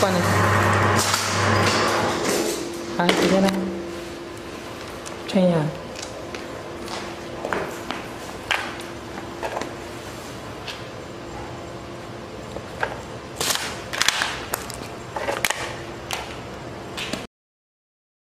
关了，好，接下来称一下。